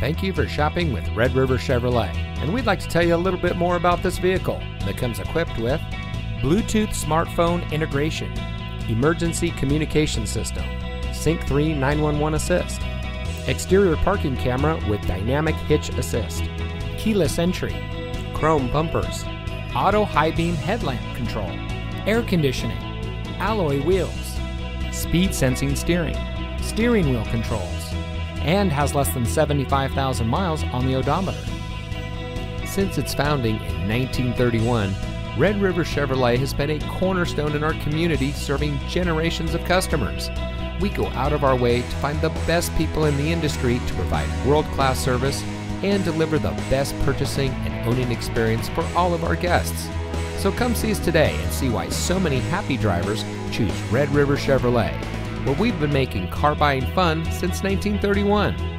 Thank you for shopping with Red River Chevrolet, and we'd like to tell you a little bit more about this vehicle that comes equipped with Bluetooth smartphone integration, emergency communication system, Sync 3 911 assist, exterior parking camera with dynamic hitch assist, keyless entry, chrome bumpers, auto high beam headlamp control, air conditioning, alloy wheels, speed sensing steering, steering wheel controls, and has less than 75,000 miles on the odometer. Since its founding in 1931, Red River Chevrolet has been a cornerstone in our community serving generations of customers. We go out of our way to find the best people in the industry to provide world class service and deliver the best purchasing and owning experience for all of our guests. So come see us today and see why so many happy drivers choose Red River Chevrolet, where we've been making car buying fun since 1931.